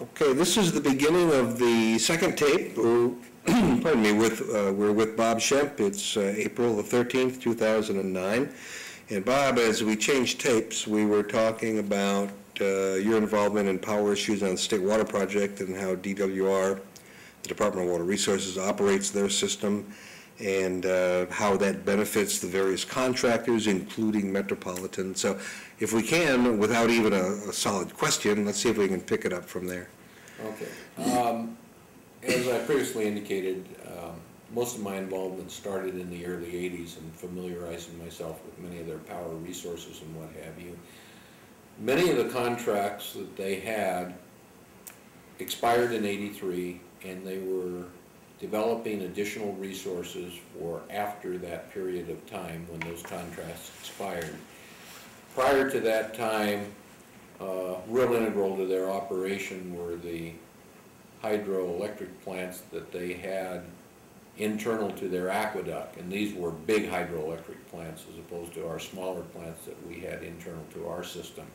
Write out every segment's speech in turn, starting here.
Okay, this is the beginning of the second tape, pardon me, with, uh, we're with Bob Schempp. It's uh, April the 13th, 2009. And Bob, as we changed tapes, we were talking about uh, your involvement in power issues on the state water project and how DWR, the Department of Water Resources, operates their system and uh, how that benefits the various contractors, including Metropolitan. So if we can, without even a a solid question, let's see if we can pick it up from there. Okay. Um, As I previously indicated, um, most of my involvement started in the early eighties and familiarizing myself with many of their power resources and what have you. Many of the contracts that they had expired in eighty-three, and they were developing additional resources for after that period of time when those contracts expired. Prior to that time, uh, real integral to their operation were the hydroelectric plants that they had internal to their aqueduct, and these were big hydroelectric plants as opposed to our smaller plants that we had internal to our system.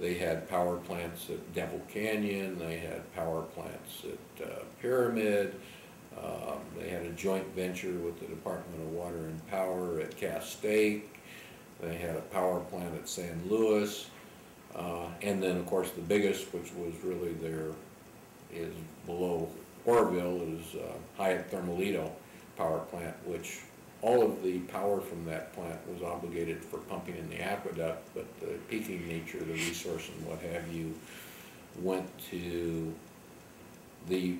They had power plants at Devil Canyon, they had power plants at uh, Pyramid, um, they had a joint venture with the Department of Water and Power at Castaic, they had a power plant at San Luis, uh, and then, of course, the biggest, which was really there, is below Oroville, is uh, Hyatt Thermalito Power Plant, which all of the power from that plant was obligated for pumping in the aqueduct, but the peaking nature of the resource and what have you went to the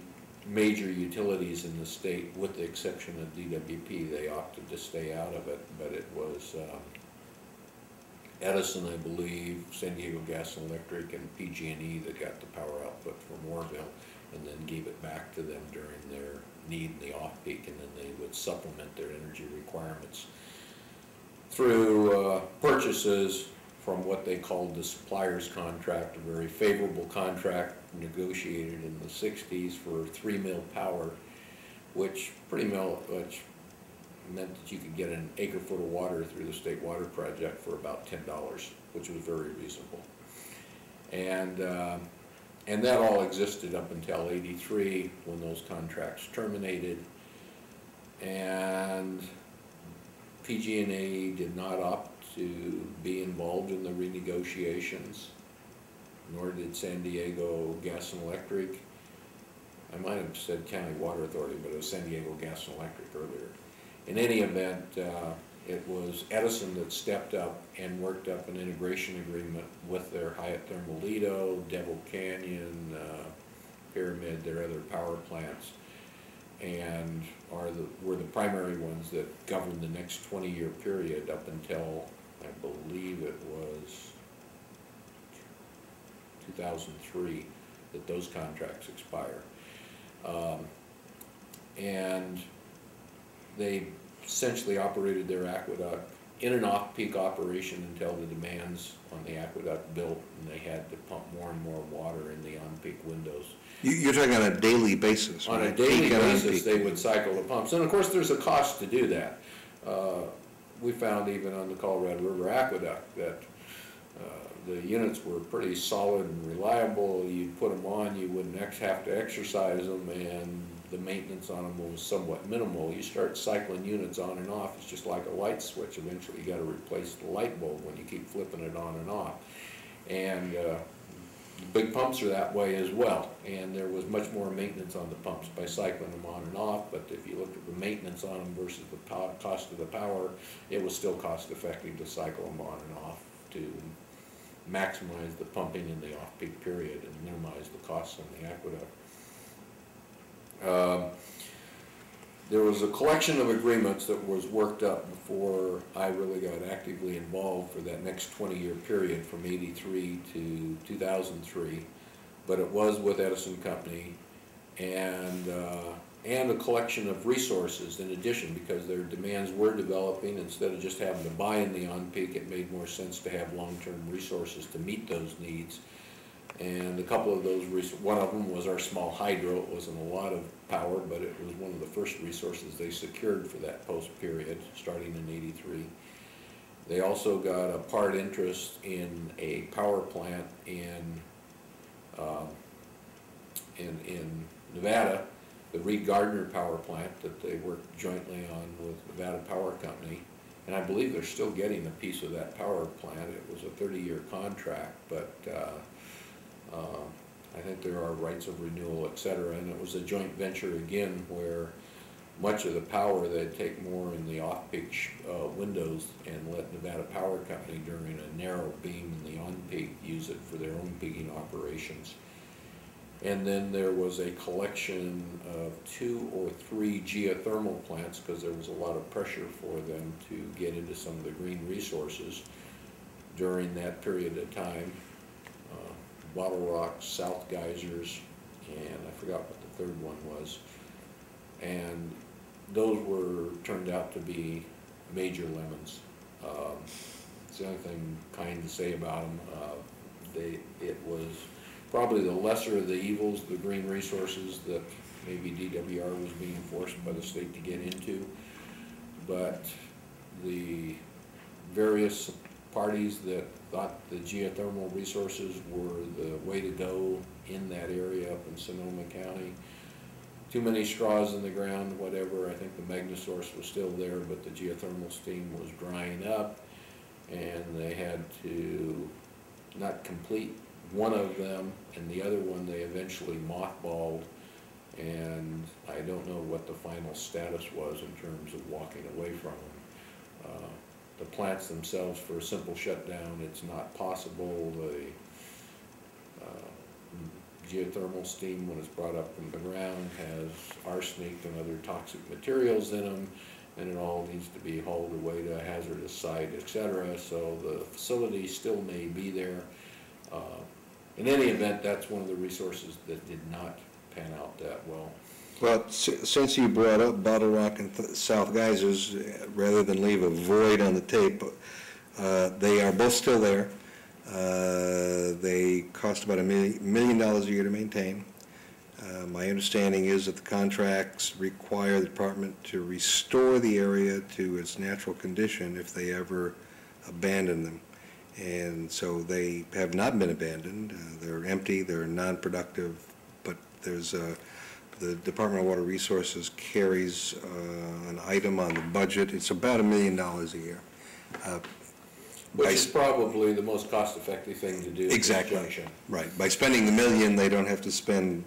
major utilities in the state, with the exception of DWP. They opted to stay out of it, but it was um, Edison, I believe, San Diego Gas and Electric, and PG&E that got the power output from Oroville, and then gave it back to them during their need in the off-peak, and then they would supplement their energy requirements through uh, purchases from what they called the supplier's contract, a very favorable contract negotiated in the sixties for three mil power, which pretty mil, which meant that you could get an acre foot of water through the state water project for about ten dollars, which was very reasonable. And, um, and that all existed up until eighty-three, when those contracts terminated. And PG&E did not opt to be involved in the renegotiations, nor did San Diego Gas and Electric. I might have said County Water Authority, but it was San Diego Gas and Electric earlier. In any event, uh, it was Edison that stepped up and worked up an integration agreement with their Hyatt Thermalito, Devil Canyon, uh, Pyramid, their other power plants, and are the, were the primary ones that governed the next twenty-year period up until, I believe it was two thousand three, that those contracts expire. Um, And they essentially operated their aqueduct in an off-peak operation until the demands on the aqueduct built, and they had to pump more and more water in the on-peak windows. You- You're talking on a daily basis, On a daily Peak basis, they would cycle the pumps, and of course, there's a cost to do that. Uh, We found even on the Colorado River Aqueduct that uh, the units were pretty solid and reliable. You'd put them on, you wouldn't ex- have to exercise them, and the maintenance on them was somewhat minimal. You start cycling units on and off, it's just like a light switch. Eventually, you gotta replace the light bulb when you keep flipping it on and off. And uh, big pumps are that way as well, and there was much more maintenance on the pumps by cycling them on and off, but if you looked at the maintenance on them versus the pow- cost of the power, it was still cost effective to cycle them on and off to maximize the pumping in the off-peak period and minimize the costs on the aqueduct. Um, There was a collection of agreements that was worked up before I really got actively involved for that next twenty-year period from eighty-three to two thousand three. But it was with Edison Company and, uh, and a collection of resources in addition, because their demands were developing. Instead of just having to buy in the on-peak, it made more sense to have long-term resources to meet those needs. And a couple of those, one of them was our small hydro. It wasn't a lot of power, but it was one of the first resources they secured for that post-period, starting in eighty-three. They also got a part interest in a power plant in, um, in, in Nevada, the Reid Gardner Power Plant that they worked jointly on with Nevada Power Company. And I believe they're still getting a piece of that power plant. It was a thirty-year contract, but, uh, uh, I think there are rights of renewal, et cetera. And it was a joint venture again where much of the power, they'd take more in the off-peak, uh, windows and let Nevada Power Company during a narrow beam in the on-peak use it for their own peaking operations. And then there was a collection of two or three geothermal plants, because there was a lot of pressure for them to get into some of the green resources during that period of time. Bottle Rock, South Geysers, and I forgot what the third one was. And those were, turned out to be major lemons. Um, It's the only thing kind to say about them. Uh, They, it was probably the lesser of the evils, the green resources that maybe DWR was being forced by the state to get into. But the various parties that thought the geothermal resources were the way to go in that area up in Sonoma County. Too many straws in the ground, whatever, I think the magma source was still there, but the geothermal steam was drying up. And they had to not complete one of them, and the other one they eventually mothballed. And I don't know what the final status was in terms of walking away from them. The plants themselves, for a simple shutdown, it's not possible. The uh, geothermal steam, when it's brought up from the ground, has arsenic and other toxic materials in them, and it all needs to be hauled away to a hazardous site, etc. So the facility still may be there. Uh, In any event, that's one of the resources that did not pan out that well. Well, si- since you brought up Bottle Rock and Th- South Geysers, uh, rather than leave a void on the tape, uh, they are both still there. Uh, They cost about a million, million dollars a year to maintain. Uh, My understanding is that the contracts require the department to restore the area to its natural condition if they ever abandon them. And so they have not been abandoned. Uh, They're empty, they're non-productive, but there's a, the Department of Water Resources carries uh, an item on the budget, it's about a million dollars a year. Uh, Which is probably the most cost-effective thing to do. Exactly. Right, by spending the million, they don't have to spend,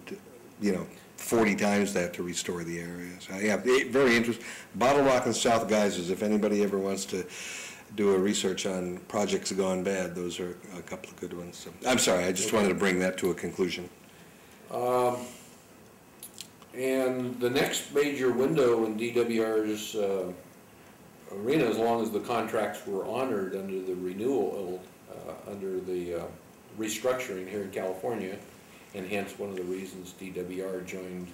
you know, 40 times that to restore the areas. Uh, Yeah, very interesting. Bottle Rock and South Geysers, if anybody ever wants to do a research on projects gone bad, those are a couple of good ones. So, I'm sorry, I just wanted to bring that to a conclusion. Um, And the next major window in DWR's uh, arena, as long as the contracts were honored under the renewal, uh, under the uh, restructuring here in California, and hence one of the reasons DWR joined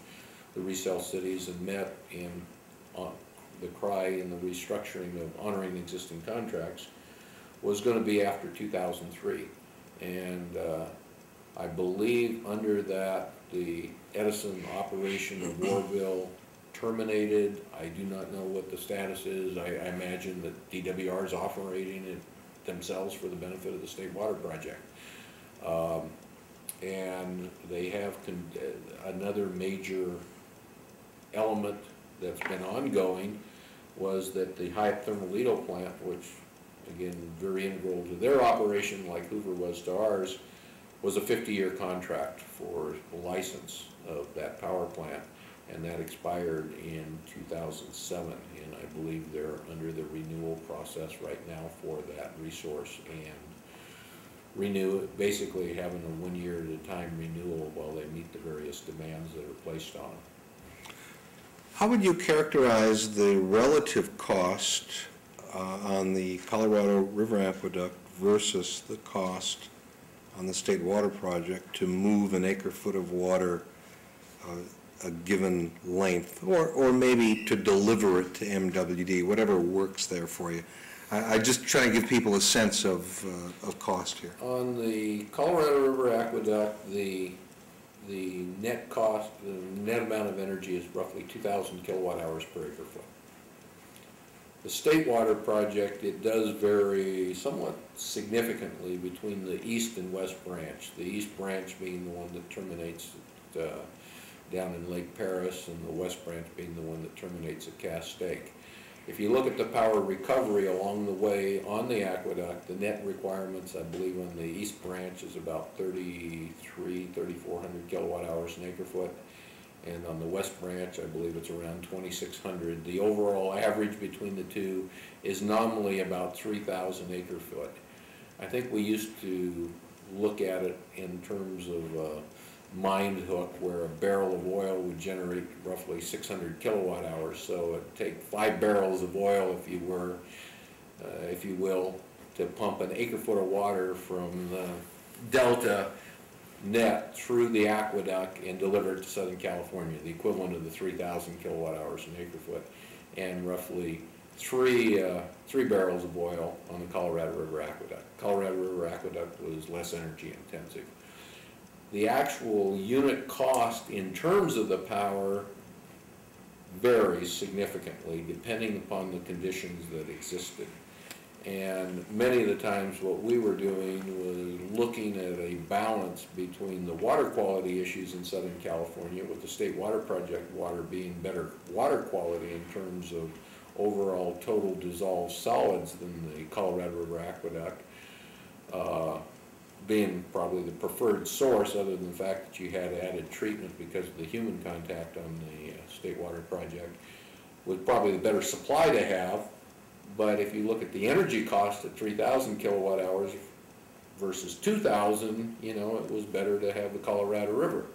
the resale cities and met in uh, the cry in the restructuring of honoring existing contracts, was gonna be after two thousand three. And uh, I believe under that, the Edison operation of Oroville terminated. I do not know what the status is. I, I imagine that DWR is operating it themselves for the benefit of the state water project. Um, And they have con- uh, another major element that's been ongoing was that the Hyatt Thermalito plant, which, again, very integral to their operation, like Hoover was to ours, was a fifty-year contract for license of that power plant, and that expired in two thousand seven, and I believe they're under the renewal process right now for that resource, and renew, it, basically having a one-year at a time renewal while they meet the various demands that are placed on them. How would you characterize the relative cost uh, on the Colorado River Aqueduct versus the cost on the state water project to move an acre-foot of water uh, a given length, or, or maybe to deliver it to MWD, whatever works there for you? I, I just try to give people a sense of, uh, of cost here. On the Colorado River Aqueduct, the, the net cost, the net amount of energy is roughly two thousand kilowatt hours per acre foot. The state water project, it does vary somewhat significantly between the east and west branch. The east branch being the one that terminates uh, down in Lake Perris, and the west branch being the one that terminates at Castaic. If you look at the power recovery along the way on the aqueduct, the net requirements, I believe on the east branch is about 33, 3,400 kilowatt hours an acre foot. And on the west branch, I believe it's around 2,600. The overall average between the two is nominally about 3,000 acre foot. I think we used to look at it in terms of uh, mined hook, where a barrel of oil would generate roughly 600 kilowatt hours. So it'd take five barrels of oil, if you were, uh, if you will, to pump an acre foot of water from the delta net through the aqueduct and deliver it to Southern California, the equivalent of the 3,000 kilowatt hours an acre foot, and roughly three, uh, three barrels of oil on the Colorado River Aqueduct. Colorado River Aqueduct was less energy intensive. The actual unit cost in terms of the power varies significantly depending upon the conditions that existed. And many of the times what we were doing was looking at a balance between the water quality issues in Southern California with the State Water Project water being better water quality in terms of overall total dissolved solids than the Colorado River Aqueduct, uh, being probably the preferred source, other than the fact that you had added treatment because of the human contact on the uh, State Water Project, was probably the better supply to have. But if you look at the energy cost at three thousand kilowatt hours versus two thousand, you know, it was better to have the Colorado River.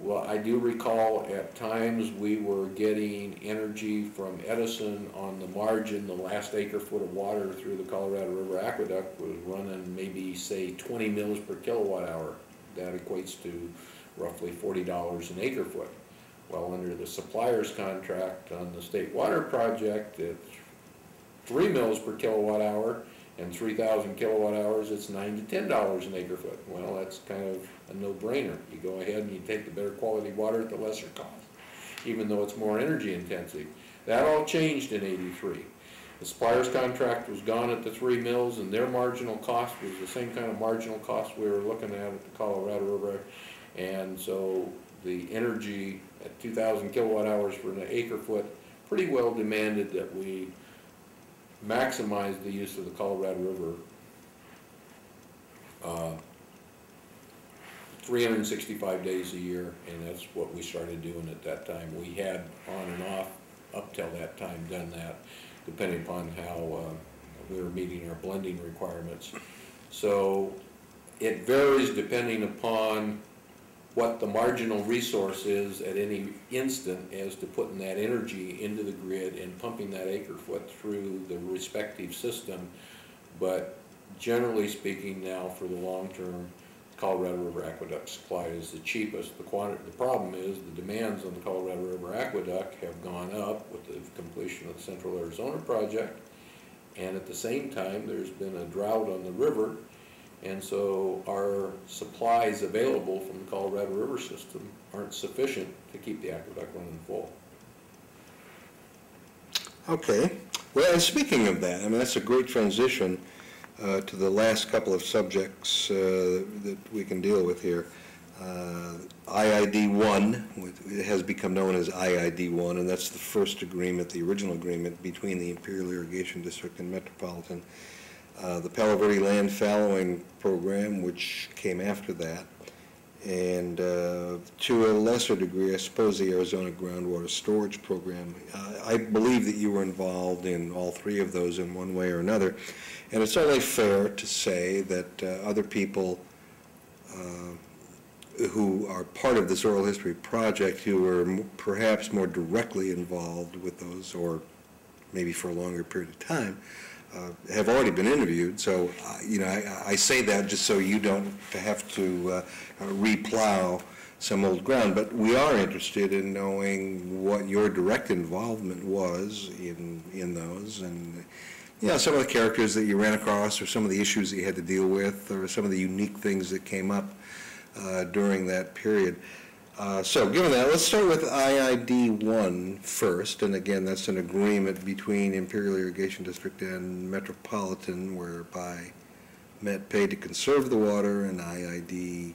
Well, I do recall at times we were getting energy from Edison on the margin, the last acre foot of water through the Colorado River Aqueduct was running maybe, say, twenty mils per kilowatt hour. That equates to roughly forty dollars an acre foot. Well, under the supplier's contract on the State Water Project, it's three mils per kilowatt hour, and three thousand kilowatt hours, it's nine to ten dollars an acre foot. Well, that's kind of a no-brainer. You go ahead and you take the better quality water at the lesser cost, even though it's more energy intensive. That all changed in eighty-three. The supplier's contract was gone at the three mills, and their marginal cost was the same kind of marginal cost we were looking at at the Colorado River. And so the energy at two thousand kilowatt hours for an acre foot pretty well demanded that we maximize the use of the Colorado River uh, 365 days a year, and that's what we started doing at that time. We had on and off, up till that time, done that, depending upon how uh, we were meeting our blending requirements. So it varies depending upon what the marginal resource is at any instant as to putting that energy into the grid and pumping that acre foot through the respective system. But generally speaking now, for the long term, Colorado River Aqueduct supply is the cheapest. The quantity, the problem is the demands on the Colorado River Aqueduct have gone up with the completion of the Central Arizona project. And at the same time, there's been a drought on the river and so our supplies available from the Colorado River system aren't sufficient to keep the aqueduct running full. Okay, well, and speaking of that, I mean, that's a great transition uh, to the last couple of subjects uh, that we can deal with here. Uh, IID-1, it has become known as IID-1, and that's the first agreement, the original agreement between the Imperial Irrigation District and Metropolitan. Uh, The Palo Verde Land Fallowing Program, which came after that, and uh, to a lesser degree, I suppose, the Arizona Groundwater Storage Program. Uh, I believe that you were involved in all three of those in one way or another, and it's only fair to say that uh, other people uh, who are part of this oral history project, who were perhaps more directly involved with those, or maybe for a longer period of time, uh, have already been interviewed, so, uh, you know, I I say that just so you don't have to uh, replow some old ground, but we are interested in knowing what your direct involvement was in, in those, and, you know, some of the characters that you ran across, or some of the issues that you had to deal with, or some of the unique things that came up uh, during that period. Uh, So given that, let's start with IID one first, and again, that's an agreement between Imperial Irrigation District and Metropolitan whereby Met paid to conserve the water and IID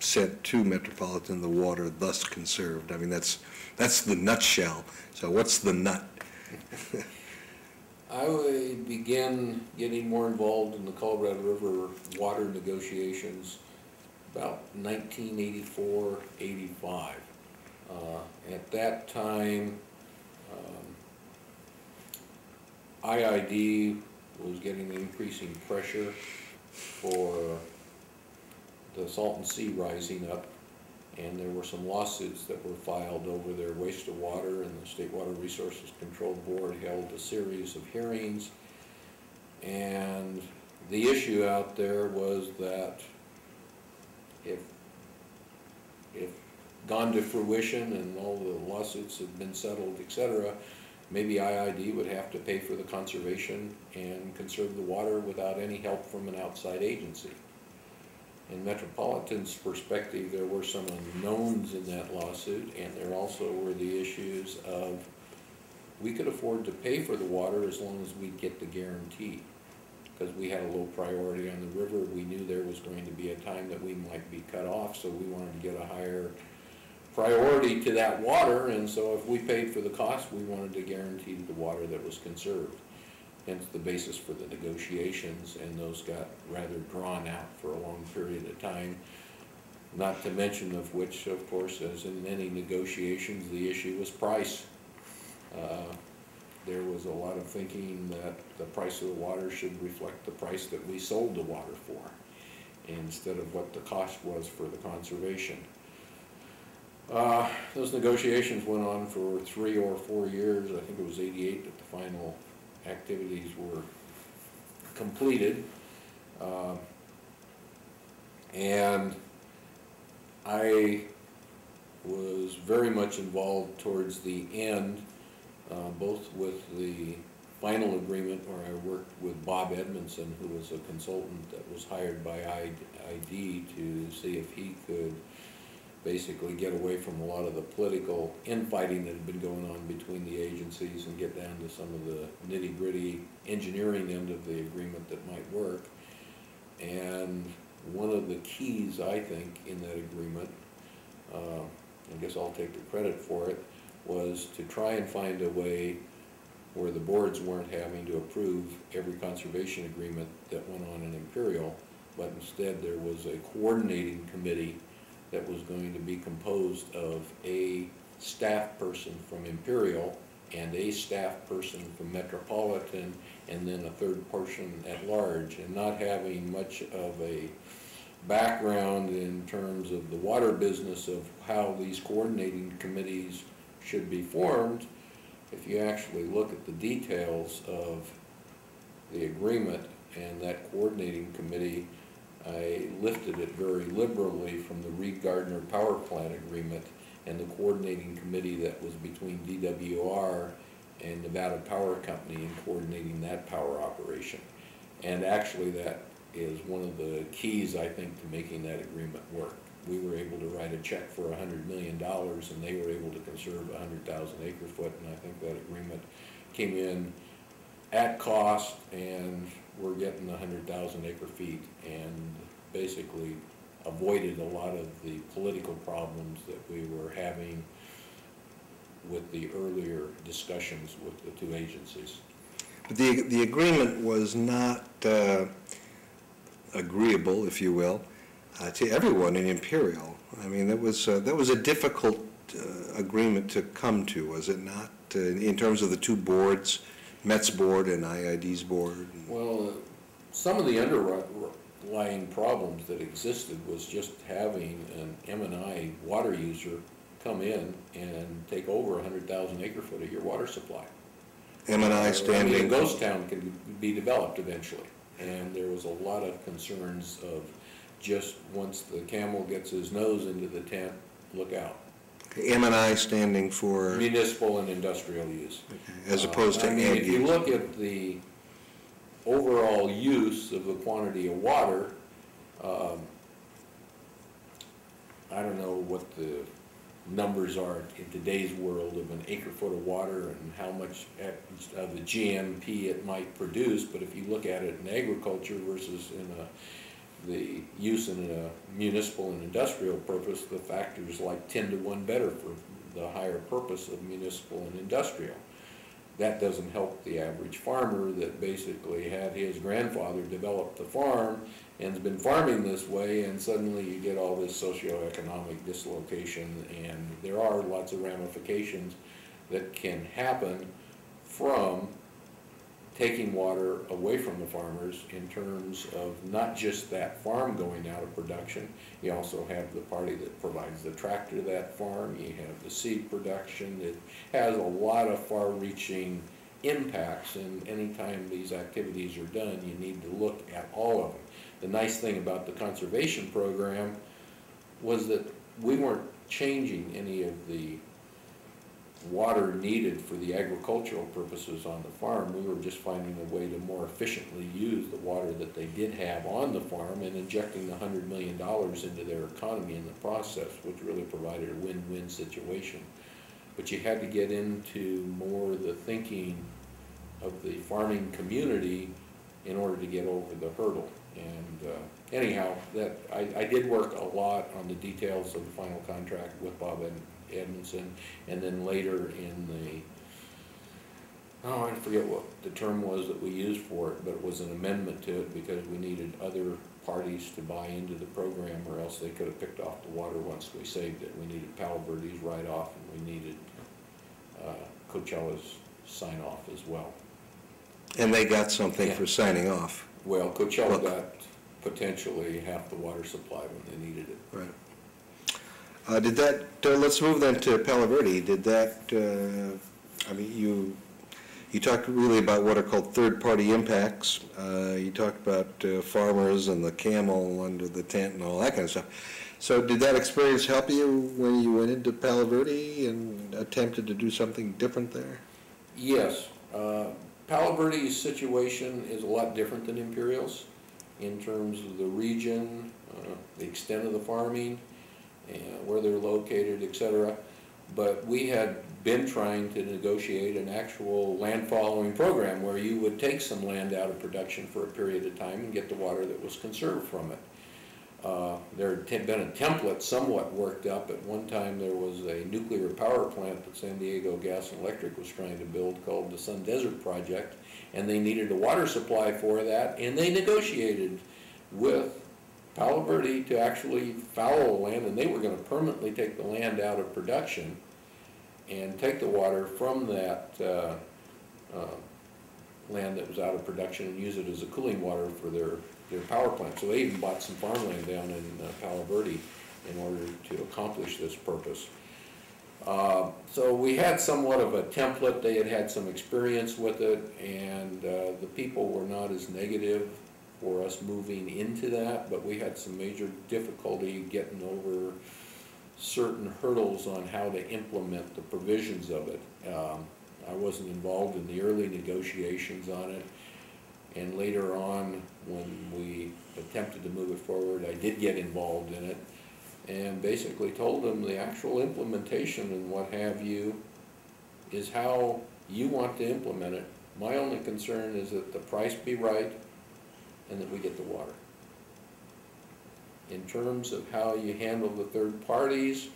sent to Metropolitan, the water thus conserved? I mean, that's, that's the nutshell. So what's the nut? I would begin getting more involved in the Colorado River water negotiations about 1984, 85. Uh, At that time, um, IID was getting increasing pressure for the Salton Sea rising up, and there were some lawsuits that were filed over their waste of water, and the State Water Resources Control Board held a series of hearings. And the issue out there was that if, if gone to fruition and all the lawsuits had been settled, et cetera, maybe IID would have to pay for the conservation and conserve the water without any help from an outside agency. In Metropolitan's perspective, there were some unknowns in that lawsuit, and there also were the issues of, we could afford to pay for the water as long as we get the guarantee. Because we had a low priority on the river, we knew there was going to be a time that we might be cut off, so we wanted to get a higher priority to that water, and so if we paid for the cost, we wanted to guarantee the water that was conserved. Hence the basis for the negotiations, and those got rather drawn out for a long period of time. Not to mention of which, of course, as in many negotiations, the issue was price. Uh, There was a lot of thinking that the price of the water should reflect the price that we sold the water for, instead of what the cost was for the conservation. Uh, Those negotiations went on for three or four years. I think it was eighty-eight that the final activities were completed. Um, And I was very much involved towards the end, uh, both with the final agreement where I worked with Bob Edmondson, who was a consultant that was hired by ID to see if he could basically get away from a lot of the political infighting that had been going on between the agencies and get down to some of the nitty-gritty engineering end of the agreement that might work. And one of the keys, I think, in that agreement, uh, I guess I'll take the credit for it, was to try and find a way where the boards weren't having to approve every conservation agreement that went on in Imperial, but instead there was a coordinating committee that was going to be composed of a staff person from Imperial and a staff person from Metropolitan, and then a third person at large, and not having much of a background in terms of the water business of how these coordinating committees should be formed, if you actually look at the details of the agreement and that coordinating committee, I lifted it very liberally from the Reid Gardner Power Plant Agreement and the coordinating committee that was between DWR and Nevada Power Company in coordinating that power operation. And actually, that is one of the keys, I think, to making that agreement work. We were able to write a check for a hundred million dollars, and they were able to conserve a hundred thousand acre foot, and I think that agreement came in at cost, and we're getting a hundred thousand acre feet, and basically avoided a lot of the political problems that we were having with the earlier discussions with the two agencies. But the, the agreement was not uh, agreeable, if you will, uh, to everyone in Imperial. I mean, that was, uh, that was a difficult uh, agreement to come to, was it not, uh, in terms of the two boards, Met's board and IID's board? Well, uh, some of the underlying problems that existed was just having an M and I water user come in and take over a hundred thousand acre foot of your water supply. M and I I mean, a ghost town can be developed eventually, and there was a lot of concerns of just, once the camel gets his nose into the tent, look out. M and I standing for, Municipal and industrial use. as opposed to Uh, I mean, if you use. look at the overall use of the quantity of water, um, I don't know what the numbers are in today's world of an acre foot of water and how much of the GMP it might produce, but if you look at it in agriculture versus in a the use in a municipal and industrial purpose, the factors like ten to one better for the higher purpose of municipal and industrial. That doesn't help the average farmer that basically had his grandfather develop the farm and has been farming this way, and suddenly you get all this socioeconomic dislocation, and there are lots of ramifications that can happen from taking water away from the farmers in terms of not just that farm going out of production, you also have the party that provides the tractor to that farm, you have the seed production, it has a lot of far-reaching impacts, and anytime these activities are done, you need to look at all of them. The nice thing about the conservation program was that we weren't changing any of the water needed for the agricultural purposes on the farm. We were just finding a way to more efficiently use the water that they did have on the farm and injecting the hundred million dollars into their economy in the process, which really provided a win-win situation. But you had to get into more the thinking of the farming community in order to get over the hurdle. And uh, anyhow, that, I, I did work a lot on the details of the final contract with Bob Ed- Edmondson, and then later in the, oh, I forget what the term was that we used for it, but it was an amendment to it because we needed other parties to buy into the program, or else they could have picked off the water once we saved it. We needed Palo Verde's write-off, and we needed uh, Coachella's sign-off as well. And they got something for signing off. Well, Coachella Look. got potentially half the water supply when they needed it. Right. Uh, Did that, uh, let's move then to Palo Verde. Did that, uh, I mean, you, you talked really about what are called third-party impacts. Uh, You talked about uh, farmers and the camel under the tent and all that kind of stuff. So did that experience help you when you went into Palo Verde and attempted to do something different there? Yes, uh, Palo Verde's situation is a lot different than Imperial's in terms of the region, uh, the extent of the farming, and where they're located, et cetera. But we had been trying to negotiate an actual land fallowing program where you would take some land out of production for a period of time and get the water that was conserved from it. Uh, There had been a template somewhat worked up. At one time, there was a nuclear power plant that San Diego Gas and Electric was trying to build called the Sundesert Project, and they needed a water supply for that, and they negotiated with Palo Verde to actually fallow land, and they were gonna permanently take the land out of production and take the water from that uh, uh, land that was out of production and use it as a cooling water for their, their power plant. So they even bought some farmland down in uh, Palo Verde in order to accomplish this purpose. Uh, So we had somewhat of a template, they had had some experience with it, and uh, the people were not as negative for us moving into that, but we had some major difficulty getting over certain hurdles on how to implement the provisions of it. Um, I wasn't involved in the early negotiations on it, and later on, when we attempted to move it forward, I did get involved in it, and basically told them the actual implementation and what have you is how you want to implement it. My only concern is that the price be right and that we get the water. In terms of how you handle the third parties,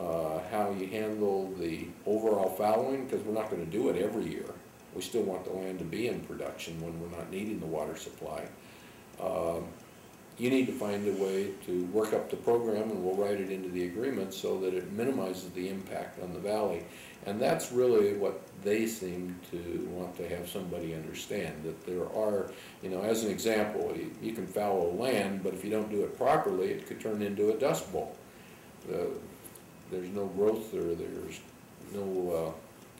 uh, how you handle the overall fallowing, because we're not gonna do it every year. We still want the land to be in production when we're not needing the water supply. Um, You need to find a way to work up the program, and we'll write it into the agreement so that it minimizes the impact on the valley. And that's really what they seem to want to have somebody understand, that there are, you know, as an example, you- you can fallow land, but if you don't do it properly, it could turn into a dust bowl. The- There's no growth there, there's no uh,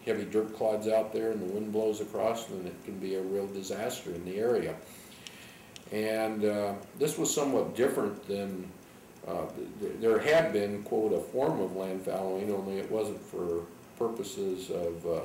heavy dirt clods out there, and the wind blows across, and it can be a real disaster in the area. And uh, this was somewhat different than, uh, th- there had been, quote, a form of land fallowing, only it wasn't for purposes of uh,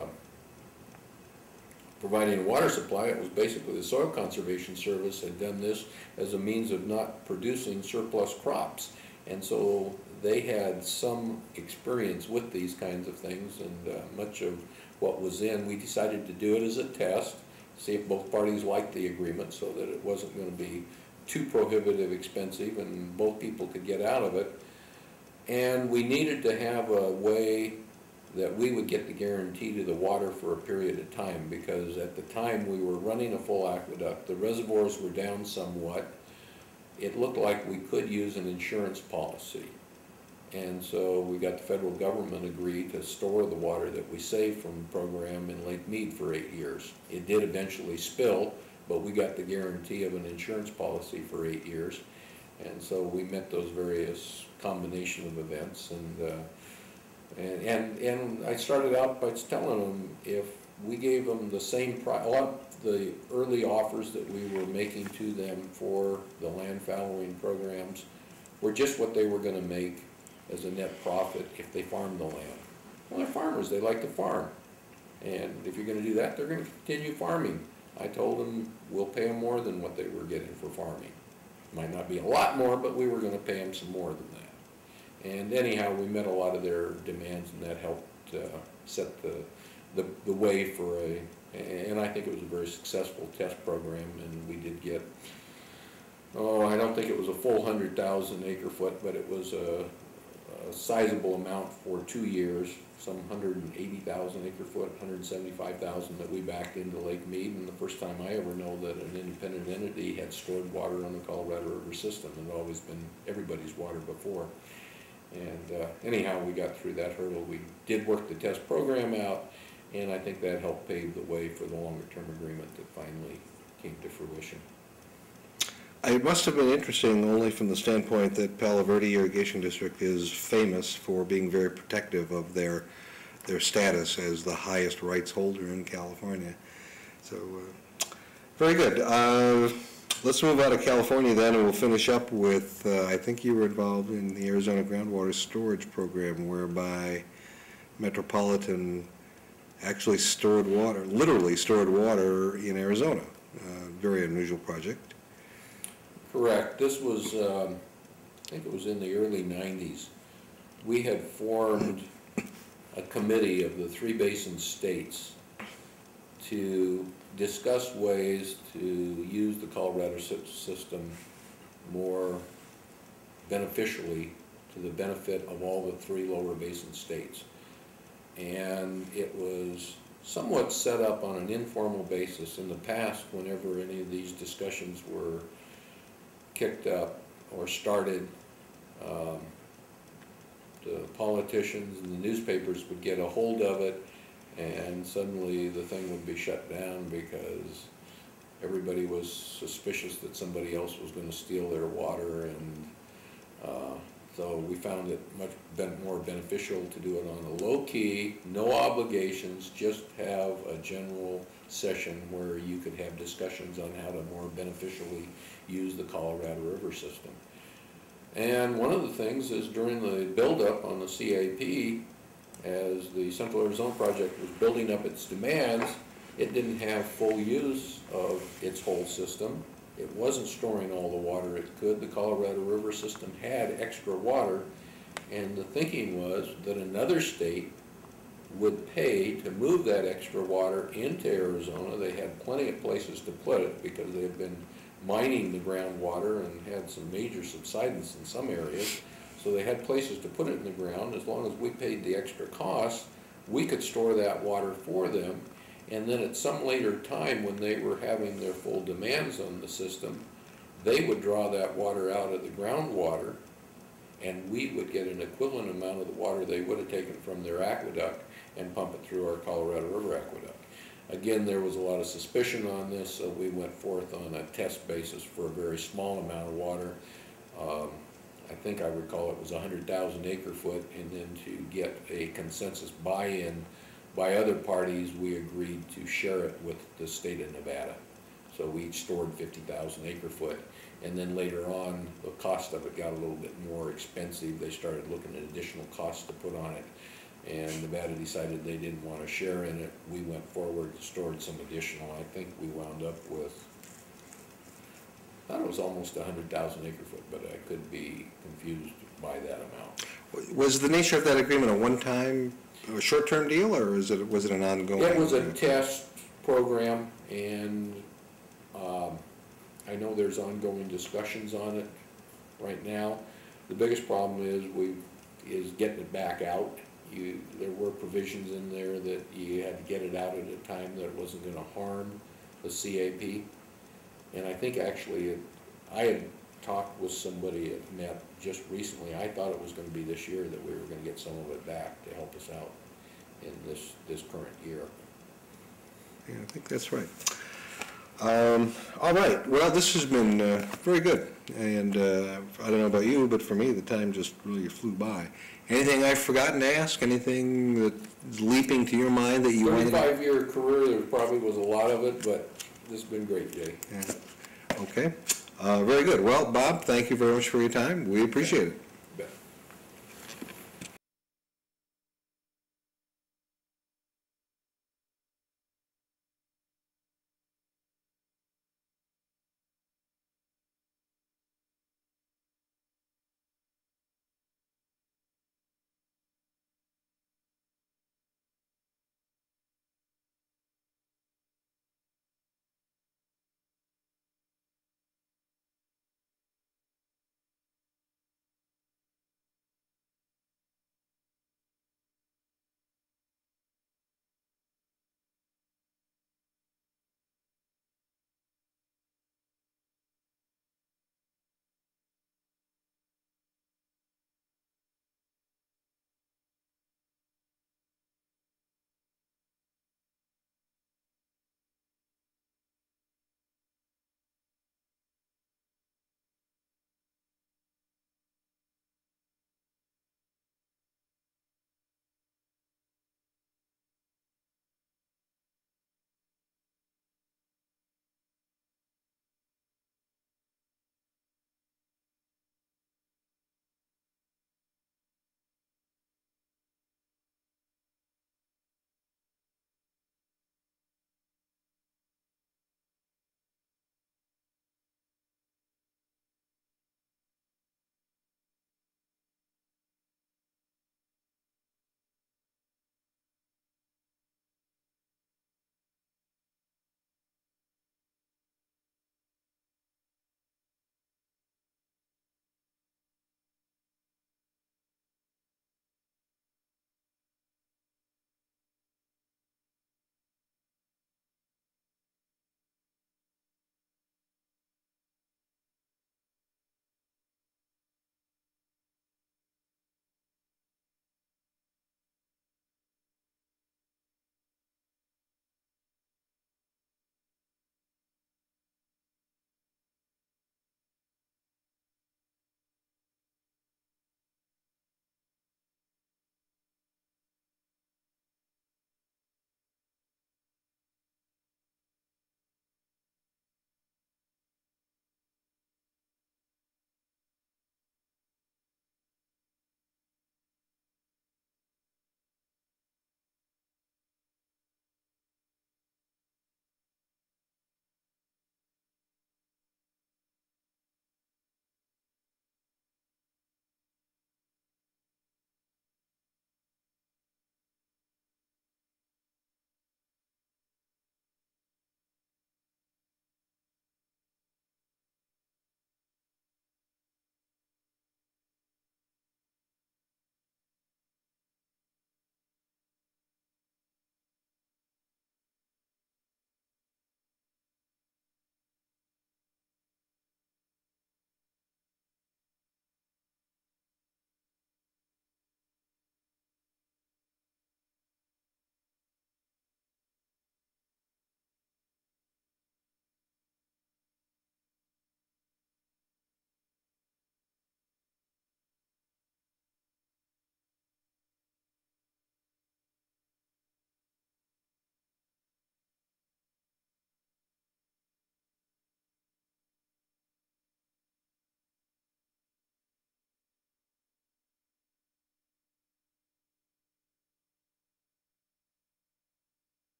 providing a water supply. It was basically the Soil Conservation Service had done this as a means of not producing surplus crops. And so they had some experience with these kinds of things, and uh, much of what was in, we decided to do it as a test, see if both parties liked the agreement, so that it wasn't gonna be too prohibitive expensive and both people could get out of it. And we needed to have a way that we would get the guarantee to the water for a period of time, because at the time, we were running a full aqueduct, the reservoirs were down somewhat. It looked like we could use an insurance policy. And so we got the federal government agree to store the water that we saved from the program in Lake Mead for eight years. It did eventually spill, but we got the guarantee of an insurance policy for eight years. And so we met those various combination of events and, uh, and, and, and I started out by telling them if we gave them the same pri, a lot of the early offers that we were making to them for the land fallowing programs were just what they were gonna make as a net profit if they farmed the land. Well, they're farmers, they like to farm. And if you're gonna do that, they're gonna continue farming. I told them, we'll pay them more than what they were getting for farming. Might not be a lot more, but we were gonna pay them some more than that. And anyhow, we met a lot of their demands and that helped, uh, set the, the, the way for a, and I think it was a very successful test program and we did get, oh, I don't think it was a full hundred thousand acre foot, but it was a, a sizable amount for two years, some hundred and eighty thousand acre foot, hundred and seventy-five thousand that we backed into Lake Mead, and the first time I ever know that an independent entity had stored water on the Colorado River system, it had always been everybody's water before. And uh, anyhow, we got through that hurdle, we did work the test program out, and I think that helped pave the way for the longer-term agreement that finally came to fruition. It must have been interesting only from the standpoint that Palo Verde Irrigation District is famous for being very protective of their, their status as the highest rights holder in California. So, uh, very good. Uh, Let's move out of California then, and we'll finish up with, uh, I think you were involved in the Arizona Groundwater Storage Program whereby Metropolitan actually stored water, literally stored water in Arizona. Uh, Very unusual project. Correct, this was, um, I think it was in the early nineties. We had formed a committee of the three basin states to discuss ways to use the Colorado system more beneficially to the benefit of all the three lower basin states. And it was somewhat set up on an informal basis. In the past, whenever any of these discussions were kicked up or started, um, the politicians and the newspapers would get a hold of it, and suddenly the thing would be shut down because everybody was suspicious that somebody else was gonna steal their water, and, uh, so we found it much more beneficial to do it on a low key, no obligations, just have a general session where you could have discussions on how to more beneficially use the Colorado River system. And one of the things is during the buildup on the CAP, as the Central Arizona Project was building up its demands, it didn't have full use of its whole system. It wasn't storing all the water it could. The Colorado River system had extra water, and the thinking was that another state would pay to move that extra water into Arizona. They had plenty of places to put it because they had been mining the groundwater and had some major subsidence in some areas. So they had places to put it in the ground. As long as we paid the extra cost, we could store that water for them. And then at some later time, when they were having their full demands on the system, they would draw that water out of the groundwater, and we would get an equivalent amount of the water they would have taken from their aqueduct and pump it through our Colorado River aqueduct. Again, there was a lot of suspicion on this, so we went forth on a test basis for a very small amount of water. Um, I think I recall it was hundred thousand acre foot, and then to get a consensus buy-in by other parties, we agreed to share it with the state of Nevada. So we each stored fifty thousand acre foot, and then later on, the cost of it got a little bit more expensive, they started looking at additional costs to put on it. And Nevada decided they didn't wanna share in it, we went forward, and stored some additional, I think we wound up with, I thought it was almost hundred thousand acre foot, but I could be confused by that amount. Was the nature of that agreement a one-time, a short-term deal, or is it, was it an ongoing? It was a test program, and um, I know there's ongoing discussions on it right now. The biggest problem is we, is getting it back out. You, there were provisions in there that you had to get it out at a time that it wasn't gonna harm the CAP. And I think actually, it- I had talked with somebody at MET just recently, I thought it was gonna be this year that we were gonna get some of it back to help us out in this, this current year. Yeah, I think that's right. Um, All right, well, this has been uh, very good, and uh, I don't know about you, but for me, the time just really flew by. Anything I've forgotten to ask, anything that's leaping to your mind that you wanted? to- Thirty-five year career, there probably was a lot of it, but this has been great, Jay. Yeah. Okay, Uh, very good. Well, Bob, thank you very much for your time, we appreciate it.